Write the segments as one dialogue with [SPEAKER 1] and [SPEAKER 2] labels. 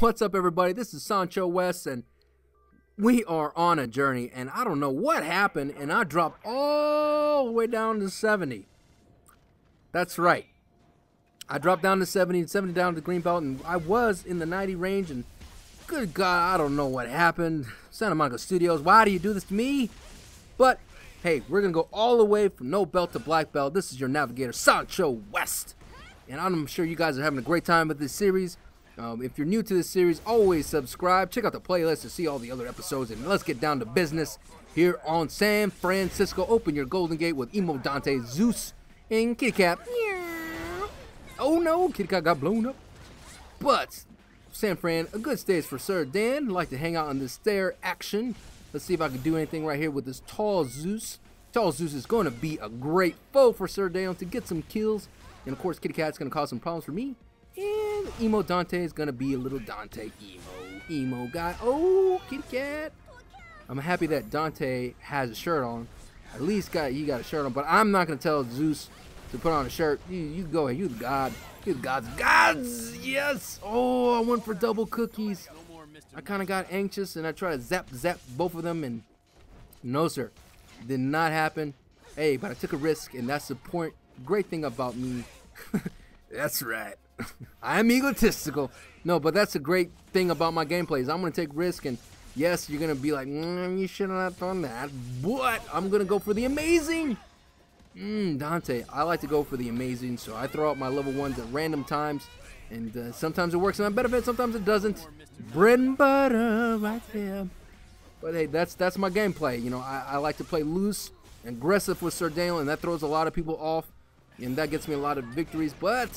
[SPEAKER 1] What's up, everybody? This is Sancho West, and we are on a journey. And I don't know what happened, and I dropped all the way down to 70. That's right. I dropped down to 70 and 70 down to the green belt, and I was in the 90 range. And good God, I don't know what happened. Santa Monica Studios, why do you do this to me? But hey, we're gonna go all the way from no belt to black belt. This is your navigator, Sancho West, and I'm sure you guys are having a great time with this series. Um, if you're new to this series, always subscribe. Check out the playlist to see all the other episodes, and let's get down to business here on San Francisco. Open your Golden Gate with Emo Dante, Zeus, and Kitty Cat. Oh no, Kitty Cat got blown up. But San Fran, a good stage for Sir Dan. Like to hang out on this stair action. Let's see if I can do anything right here with this tall Zeus. Tall Zeus is going to be a great foe for Sir Dan to get some kills. And of course, Kitty Cat's going to cause some problems for me. Emo Dante is gonna be a little Dante emo, emo guy. Oh, kitty cat. I'm happy that Dante has a shirt on. At least got he got a shirt on, but I'm not gonna tell Zeus to put on a shirt. You, you go ahead, you the god. You the gods. Gods! Yes! Oh, I went for double cookies. I kind of got anxious and I tried to zap zap both of them and no sir. Did not happen. Hey, but I took a risk and that's the point great thing about me. that's right. I'm egotistical. No, but that's a great thing about my gameplay is I'm gonna take risk and yes, you're gonna be like, mm, you shouldn't have done that, but I'm gonna go for the amazing. Mmm, Dante, I like to go for the amazing, so I throw out my level ones at random times, and uh, sometimes it works in my benefit, sometimes it doesn't. Bread and butter, right there. But hey, that's that's my gameplay. You know, I, I like to play loose, aggressive with Sir Daniel, and that throws a lot of people off, and that gets me a lot of victories. But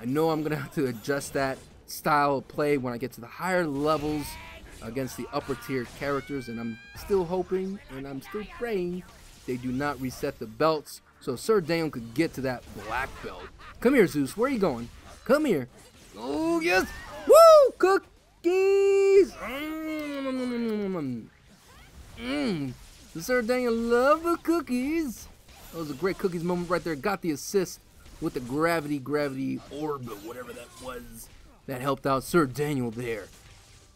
[SPEAKER 1] I know I'm going to have to adjust that style of play when I get to the higher levels against the upper tier characters and I'm still hoping and I'm still praying they do not reset the belts so Sir Daniel could get to that black belt. Come here Zeus, where are you going? Come here. Oh yes! Woo! Cookies! Mmm. Mmm. Sir Daniel love the cookies. That was a great cookies moment right there. Got the assist with the gravity, gravity orb, or whatever that was, that helped out Sir Daniel there.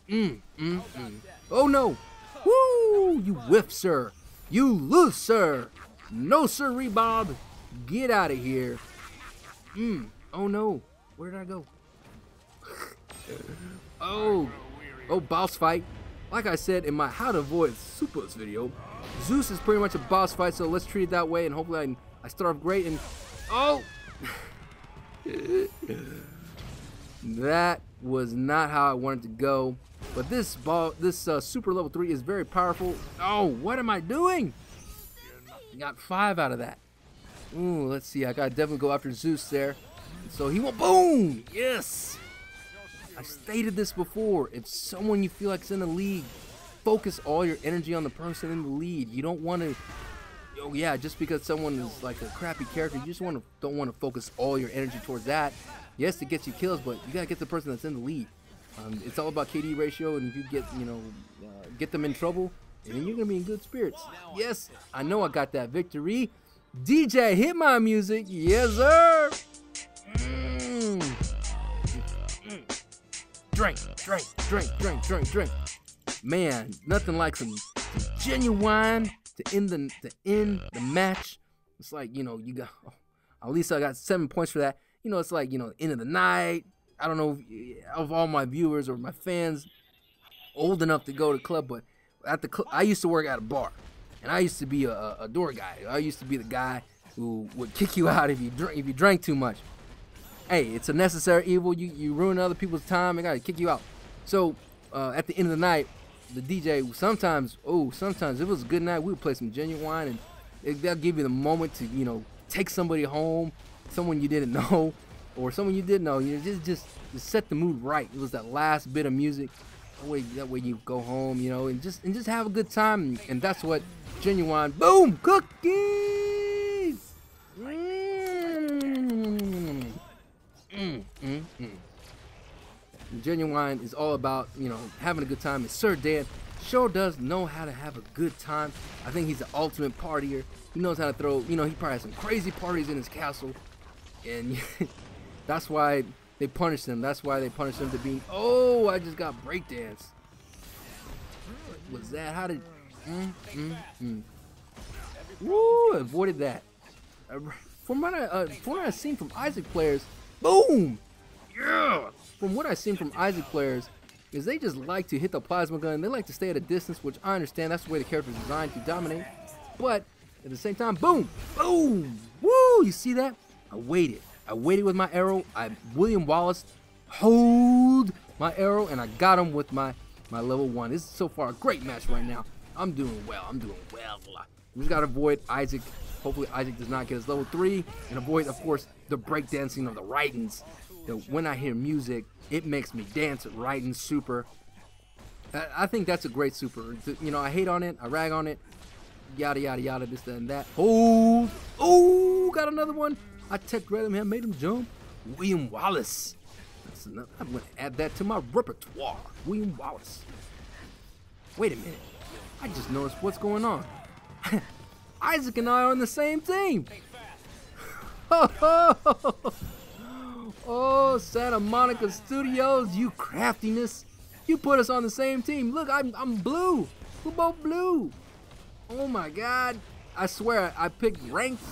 [SPEAKER 1] Mm, mm, mm. Oh no! Woo! You whiff, sir! You lose, sir! No, sir, Rebob! Get out of here! Mm. Oh no! Where did I go? oh! Oh, boss fight! Like I said in my How to Avoid Supers video, Zeus is pretty much a boss fight, so let's treat it that way, and hopefully I, I start off great, and... Oh! That was not how I wanted to go. But this ball, this uh, super level three is very powerful. Oh, what am I doing? Got five out of that. Ooh, let's see. I gotta definitely go after Zeus there. So he went boom. Yes. I stated this before. If someone you feel like is in the lead, focus all your energy on the person in the lead. You don't want to oh yeah, just because someone is like a crappy character, you just want to don't want to focus all your energy towards that. Yes, it gets you kills, but you gotta get the person that's in the lead. Um, it's all about KD ratio, and if you get you know uh, get them in trouble, and then you're gonna be in good spirits. Yes, I know I got that victory. DJ, hit my music, yes sir. Mm. Drink, drink, drink, drink, drink, drink. Man, nothing like some Ginuwine to end the to end the match. It's like you know you got oh, at least I got seven points for that. You know it's like you know end of the night. I don't know if, of all my viewers or my fans old enough to go to club, but at the cl- I used to work at a bar, and I used to be a, a door guy. I used to be the guy who would kick you out if you drink if you drank too much. Hey, it's a necessary evil. You you ruin other people's time. I gotta kick you out. So uh, at the end of the night, the DJ sometimes, oh, sometimes if it was a good night, we would play some Ginuwine and it, they'll give you the moment to, you know, take somebody home, someone you didn't know, or someone you did know. You know, just, just, just set the mood right. It was that last bit of music. That way, that way you go home, you know, and just and just have a good time. And that's what Ginuwine. Boom, cookies. Mm. Mm, mm, mm. Ginuwine is all about, you know, having a good time. And Sir Dan sure does know how to have a good time. I think he's the ultimate partier. He knows how to throw, you know, he probably has some crazy parties in his castle. And that's why they punish them. That's why they punish them to be. Oh, I just got breakdance. Was that? How did? Mm, mm, mm. Woo! Avoided that. From what I uh, from what I've seen from Isaac players, boom! Yeah. From what I've seen from Isaac players, is they just like to hit the plasma gun. They like to stay at a distance, which I understand. That's the way the character is designed to dominate. But at the same time, boom, boom, woo! You see that? I waited. I waited with my arrow. I William Wallace hold my arrow, and I got him with my my level one. This is so far a great match right now. I'm doing well. I'm doing well. We just gotta avoid Isaac. Hopefully Isaac does not get his level three, and avoid, of course, the breakdancing of the Raidens. when I hear music, it makes me dance. Raiden super. I think that's a great super. You know, I hate on it. I rag on it. Yada yada yada. This and that. Oh, oh, got another one. I tech read him, made him jump. William Wallace. That's another, I'm gonna add that to my repertoire. William Wallace. Wait a minute. I just noticed what's going on. Isaac and I are on the same team. oh, Santa Monica Studios, you craftiness. You put us on the same team. Look, I'm, I'm blue. We're both blue. Oh my god. I swear, I picked ranked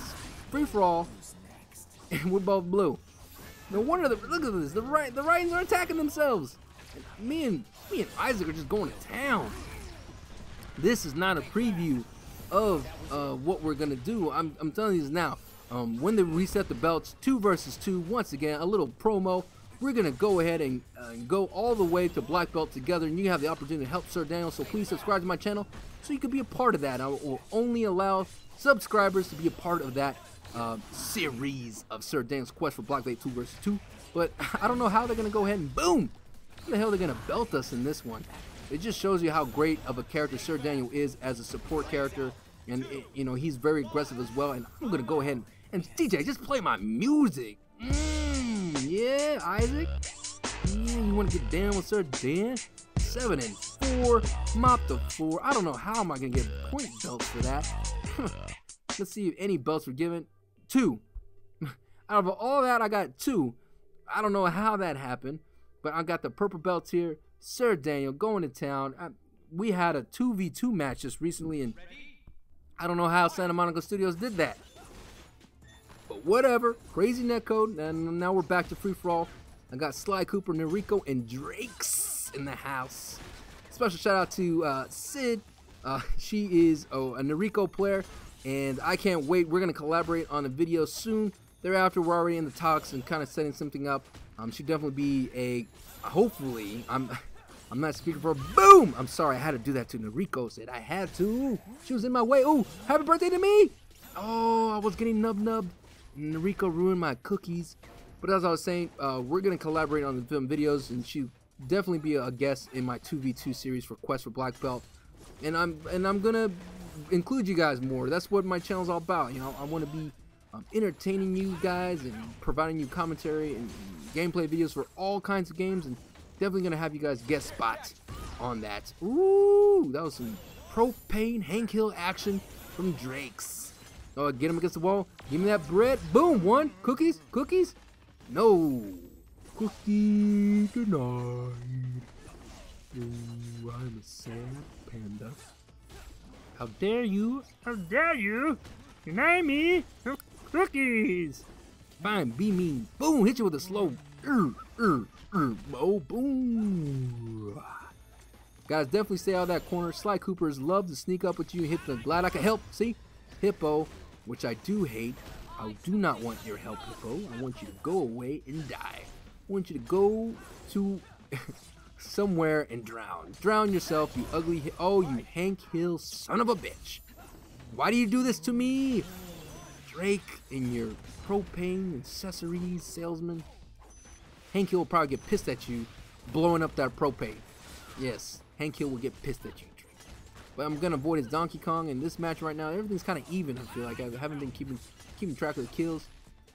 [SPEAKER 1] free-for-all, and we're both blue. No wonder, the, look at this. The right, the Raidens are attacking themselves. Me and me and Isaac are just going to town. This is not a preview of uh, what we're gonna do. I'm, I'm telling you this now. Um, when they reset the belts, two versus two. Once again, a little promo. We're gonna go ahead and uh, go all the way to black belt together, and you have the opportunity to help Sir Daniel. So please subscribe to my channel so you can be a part of that. I will only allow subscribers to be a part of that uh, series of Sir Daniel's quest for black belt two versus two. But I don't know how they're gonna go ahead and boom. How the hell they're gonna belt us in this one? It just shows you how great of a character Sir Daniel is as a support character and it, you know he's very aggressive as well. And I'm gonna go ahead and, and DJ just play my music. Mm, yeah, Isaac. You want to get down with Sir Dan? Seven and four, mop the four. I don't know how am I gonna get point belts for that. Let's see if any belts were given. Two. Out of all that, I got two. I don't know how that happened, but I got the purple belts here. Sir Daniel going to town. I, we had a 2v2 match just recently, and I don't know how Santa Monica Studios did that. But whatever. Crazy netcode. And now we're back to free for all. I got Sly Cooper, Nariko, and Drake's in the house. Special shout out to uh, Sid. Uh, she is oh, a Nariko player, and I can't wait. We're gonna collaborate on a video soon. Thereafter, we're already in the talks and kind of setting something up. Um, she'll definitely be a. Hopefully, I'm. I'm not speaking for boom. I'm sorry, I had to do that to Nariko. Said I had to. She was in my way. Oh, happy birthday to me. Oh, I was getting nub nub. Nariko ruined my cookies. But as I was saying, uh, we're gonna collaborate on the film videos, and she definitely be a guest in my 2v2 series for Quest for Black Belt. And I'm and I'm gonna include you guys more. That's what my channel's all about. You know, I want to be um, entertaining you guys and providing you commentary and, and gameplay videos for all kinds of games and definitely gonna have you guys guest spots on that. Ooh, that was some propane Hank Hill action from Drake's. Oh, get him against the wall. Give me that bread. Boom. One. Cookies. Cookies. No. Cookie denied. Ooh, I'm a sad panda. How dare you? How dare you? Deny me cookies. Fine, be mean. Boom, hit you with a slow. Uh, uh, Oh, boom. Guys, definitely stay out of that corner. Sly Coopers love to sneak up with you, hit the glad I can help. See? Hippo, which I do hate. I do not want your help, Hippo. I want you to go away and die. I want you to go to somewhere and drown. Drown yourself, you ugly. oh, you Hank Hill son of a bitch. Why do you do this to me? Drake and your propane accessories salesman. Hank Hill will probably get pissed at you blowing up that propane. Yes, Hank Hill will get pissed at you. Drake. But I'm gonna avoid his Donkey Kong in this match right now. Everything's kind of even. I feel like I haven't been keeping keeping track of the kills.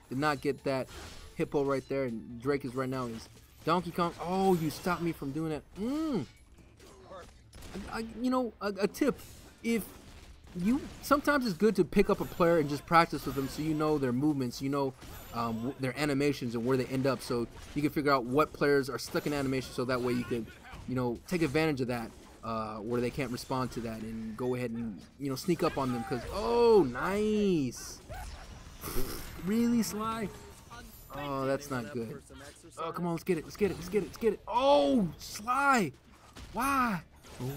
[SPEAKER 1] Did not get that hippo right there, and Drake is right now is Donkey Kong. Oh, you stopped me from doing that. Mmm. You know, a, a tip: if you sometimes it's good to pick up a player and just practice with them so you know their movements, you know um, their animations and where they end up, so you can figure out what players are stuck in animation, so that way you can, you know, take advantage of that uh, where they can't respond to that and go ahead and you know sneak up on them because oh nice, really Sly. Oh, that's not good. Oh, come on, let's get it, let's get it, let's get it, let's get it. Oh, Sly, why?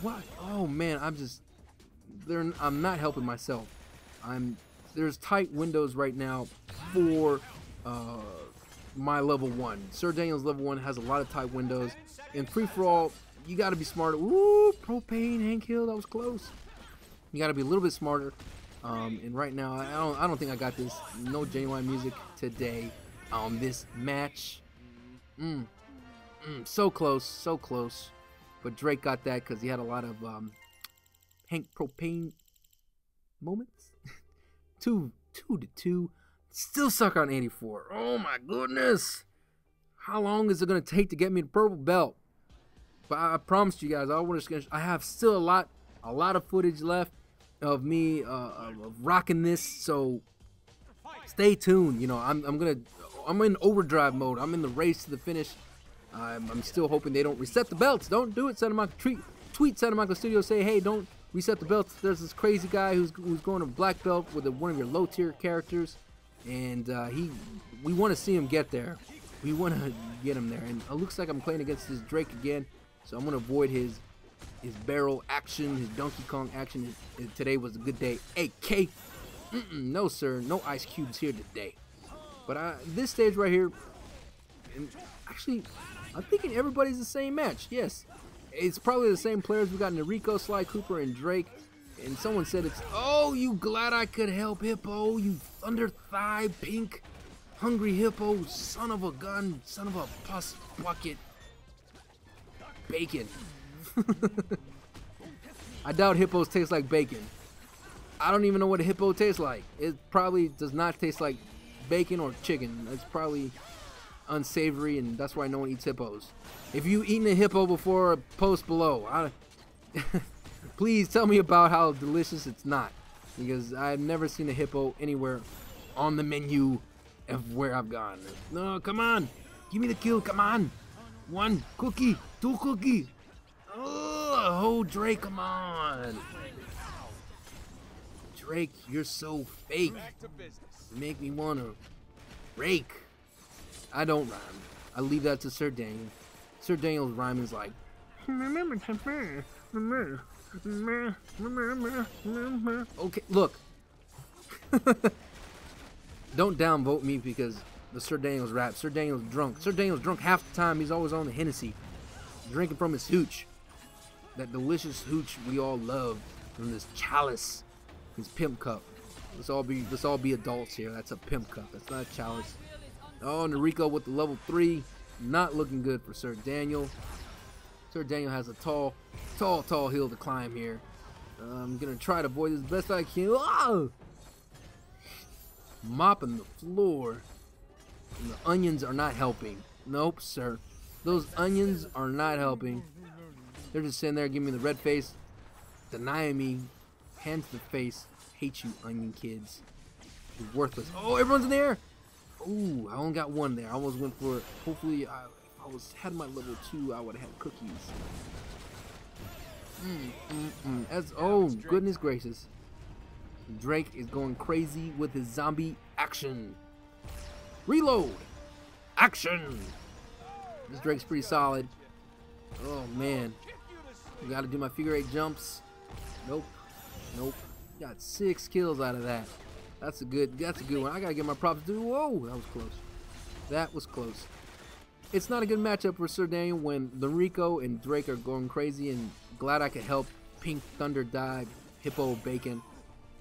[SPEAKER 1] What? Oh man, I'm just they're I'm not helping myself. I'm there's tight windows right now for uh, my level one. Sir Daniel's level one has a lot of tight windows. In free for all, you got to be smarter. Ooh, propane Hank Hill, that was close. You got to be a little bit smarter. Um, and right now, I don't I don't think I got this. No Ginuwine music today on this match. Mm, mm, so close, so close. But Drake got that because he had a lot of um, Hank Propane moments. two, two to two. Still suck on 84. Oh my goodness. How long is it gonna take to get me the purple belt? But I, I promised you guys, I want to. I have still a lot, a lot of footage left of me uh, of rocking this. So stay tuned. You know, I'm, I'm gonna, I'm in overdrive mode. I'm in the race to the finish. I'm, I'm still hoping they don't reset the belts. Don't do it, Santa Monica. Tweet, tweet Santa Monica Studio. Say, hey, don't reset the belts. There's this crazy guy who's, who's going to black belt with a, one of your low tier characters, and uh, he we want to see him get there. We want to get him there, and it looks like I'm playing against this Drake again, so I'm gonna avoid his his barrel action, his Donkey Kong action. Today was a good day. AK, mm -mm, no sir, no ice cubes here today. But I, this stage right here, actually, I'm thinking everybody's the same match. Yes, it's probably the same players. We got Nariko, Sly Cooper, and Drake. And someone said it's, oh, you glad I could help, Hippo, you thunder thigh, pink, hungry hippo, son of a gun, son of a pus bucket, bacon. I doubt hippos taste like bacon. I don't even know what a hippo tastes like. It probably does not taste like bacon or chicken. It's probably unsavory, and that's why no one eats hippos. If you've eaten a hippo before, post below. I, please tell me about how delicious it's not, because I've never seen a hippo anywhere on the menu of where I've gone. No, come on, give me the kill. Come on, one cookie, two cookie. Oh, Drake, come on. Drake, you're so fake. You make me wanna rake. I don't rhyme. I leave that to Sir Daniel. Sir Daniel's rhyming is like. Okay, look. don't downvote me because the Sir Daniel's rap. Sir Daniel's drunk. Sir Daniel's drunk half the time. He's always on the Hennessy, drinking from his hooch. That delicious hooch we all love from this chalice, his pimp cup. Let's all be let's all be adults here. That's a pimp cup. That's not a chalice. Oh, Nariko with the level 3. Not looking good for Sir Daniel. Sir Daniel has a tall, tall, tall hill to climb here. I'm going to try to avoid this best I can. Oh! Mopping the floor. And the onions are not helping. Nope, sir. Those onions are not helping. They're just sitting there giving me the red face, denying me, hands to the face. Hate you, onion kids. You're worthless. Oh, everyone's in the air. Ooh, I only got one there. I almost went for it. Hopefully, I, I was had my level two. I would have had cookies. Mm, mm, mm. As oh goodness gracious, Drake is going crazy with his zombie action. Reload, action. This Drake's pretty solid. Oh man, got to do my figure eight jumps. Nope, nope. Got six kills out of that. That's a good. That's a good one. I gotta get my props to. Whoa, that was close. That was close. It's not a good matchup for Sir Daniel when Nariko and Drake are going crazy, and glad I could help. Pink Thunder Die, Hippo Bacon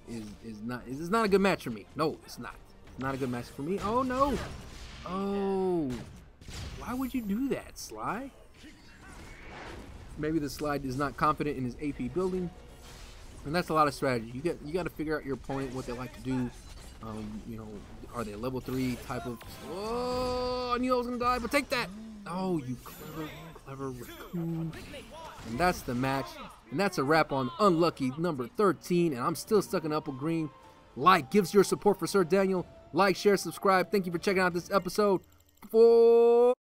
[SPEAKER 1] is is not is not a good match for me. No, it's not. It's not a good match for me. Oh no. Oh, why would you do that, Sly? Maybe the Sly is not confident in his AP building. And that's a lot of strategy. You get you got to figure out your opponent, what they like to do. Um, you know, are they level three type of? Oh, I knew I was gonna die, but take that. Oh, you clever, clever raccoon. And that's the match. And that's a wrap on Unlucky number 13. And I'm still stuck in Upper Green. Like gives your support for Sir Daniel. Like, share, subscribe. Thank you for checking out this episode. For